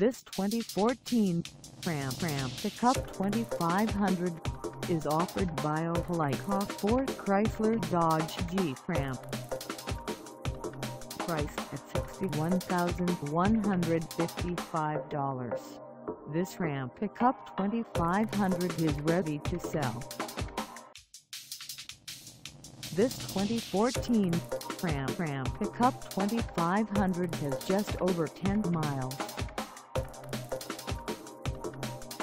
This 2014 Ram Ram Pickup 2500 is offered by Opelika Ford Chrysler Dodge Jeep Ram. Priced at $61,155. This Ram Pickup 2500 is ready to sell. This 2014 Ram Ram Pickup 2500 has just over 10 miles.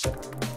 Thank